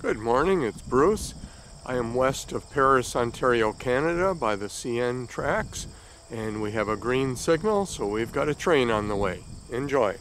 Good morning, it's Bruce. I am west of Paris, Ontario, Canada by the CN tracks and we have a green signal so we've got a train on the way. Enjoy.